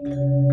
Música